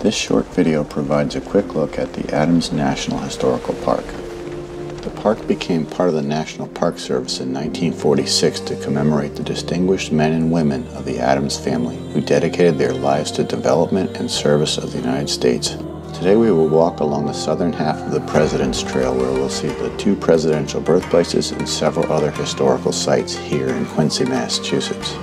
This short video provides a quick look at the Adams National Historical Park. The park became part of the National Park Service in 1946 to commemorate the distinguished men and women of the Adams family who dedicated their lives to development and service of the United States. Today we will walk along the southern half of the President's Trail where we'll see the two presidential birthplaces and several other historical sites here in Quincy, Massachusetts.